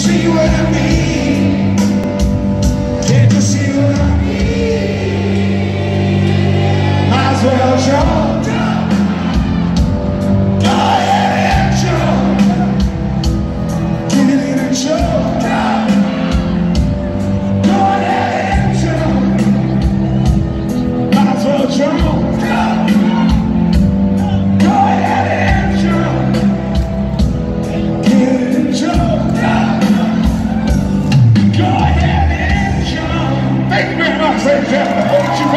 see what I mean? and gentlemen,